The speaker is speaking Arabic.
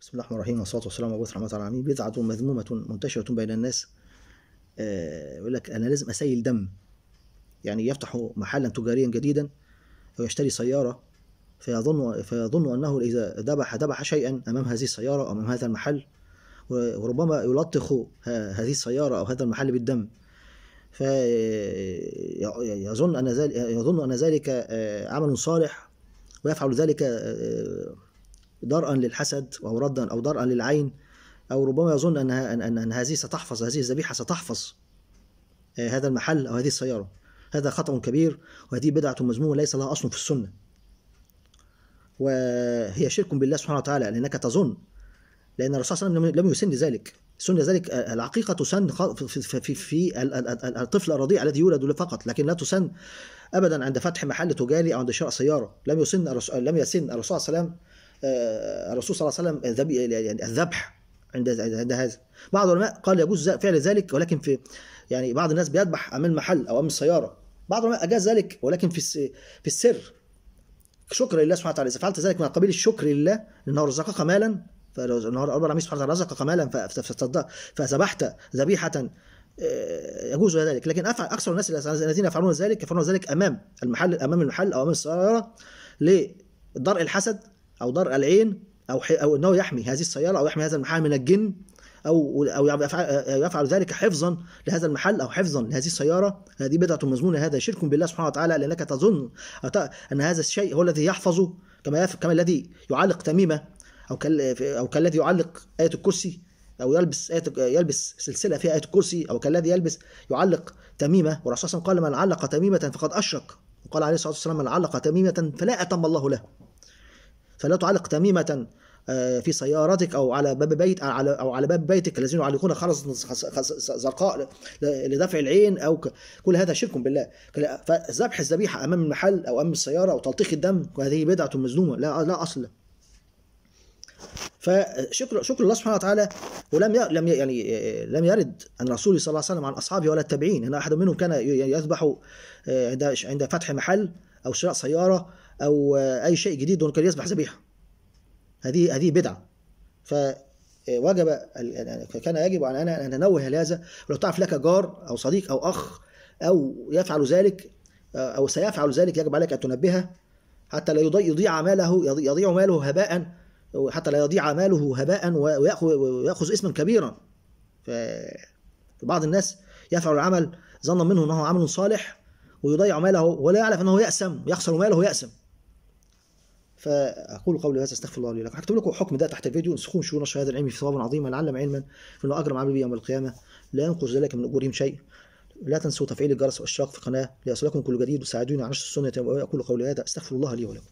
بسم الله الرحمن الرحيم والصلاة والسلام على رحمة العالمين بدعة مذمومة منتشرة بين الناس. آه، يقول لك أنا لازم أسيل دم. يعني يفتح محلا تجاريا جديدا ويشتري سيارة فيظن فيظن أنه إذا ذبح ذبح شيئا أمام هذه السيارة أو أمام هذا المحل وربما يلطخ هذه السيارة أو هذا المحل بالدم. فيظن أن ذلك يظن أن ذلك آه، عمل صالح ويفعل ذلك آه، درءا للحسد أو ردا أو درءا للعين أو ربما يظن أنها أن, أن هذه ستحفظ هذه الذبيحة ستحفظ آه، هذا المحل أو هذه السيارة. هذا خطأ كبير وهذه بدعة مذمومة ليس لها أصل في السنة. وهي شرك بالله سبحانه وتعالى لأنك تظن لأن الرسول صلى الله عليه وسلم لم يسن ذلك سن ذلك العقيقة تسن في, في, في الطفل الرضيع الذي يولد فقط لكن لا تسن أبدا عند فتح محل تجاري أو عند شراء سيارة. لم يسن لم يسن الرسول صلى الله عليه وسلم الرسول صلى الله عليه وسلم يعني الذبح عند عند هذا. بعض العلماء قال يجوز فعل ذلك ولكن في يعني بعض الناس بيذبح أمام المحل أو أمام السيارة. بعض العلماء أجاز ذلك ولكن في في السر. شكر لله سبحانه وتعالى. إذا فعلت ذلك من قبيل الشكر لله لأنه رزقك مالا فالنهار رب العالمين سبحانه وتعالى رزقك مالا فذبحت ذبيحة آه، يجوز ذلك. لكن أكثر الناس الذين يفعلون ذلك يفعلون ذلك أمام المحل أمام المحل أو أمام السيارة لدرء الحسد أو درء العين أو أو انه يحمي هذه السيارة أو يحمي هذا المحل من الجن أو أو يفعل ذلك حفظا لهذا المحل أو حفظا لهذه السيارة. هذه بدعة مزمونه هذا شرك بالله سبحانه وتعالى لأنك تظن أن هذا الشيء هو الذي يحفظه كما كما الذي يعلق تميمة أو أو كالذي يعلق آية الكرسي أو يلبس آية يلبس سلسلة فيها آية الكرسي أو كالذي يلبس يعلق تميمة. والرسول صلى الله عليه وسلم قال من علق تميمة فقد أشرك. وقال عليه الصلاة والسلام من علق تميمة فلا أتم الله له. فلا تعلق تميمة آه، في سيارتك أو على باب بيت على أو على باب بيتك الذين يعلقون خرز زرقاء لدفع العين أو كل هذا شرك بالله. فذبح الذبيحة أمام المحل أو أمام السيارة أو تلطيخ الدم وهذه بدعة مذمومه لا لا أصل. فشكر شكر الله سبحانه وتعالى ولم لم يعني آه، لم يرد عن الرسول صلى الله عليه وسلم عن أصحابه ولا التابعين. ان أحد منهم كان يذبح آه، عند عند فتح محل أو شراء سيارة أو أي شيء جديد كان يذبح ذبيحة. هذه هذه بدعة. فوجب كان يجب على أن ننوه لهذا ولو تعرف لك جار أو صديق أو أخ أو يفعل ذلك أو سيفعل ذلك يجب عليك أن تنبهه. حتى لا يضيع ماله يضيع ماله هباء. حتى لا يضيع ماله هباء ويأخذ اسما كبيرا. فبعض الناس يفعل العمل ظنا منه إنه عمل صالح ويضيع ماله ولا يعرف إنه يأسم يخسر ماله ويأسم. فأقول قولي هذا استغفر الله لي لكم هكتب لكم حكم ده تحت الفيديو. انسخون شو نشر هذا العلم في ثواب عظيما لعلم علما فانه أجرم عمل يوم القيامة. لا ينقص ذلك من أجورهم شيء. لا تنسوا تفعيل الجرس والاشتراك في القناة ليصلكم كل جديد وساعدوني على نشر السنة. وأقول قولي هذا استغفر الله لي ولكم.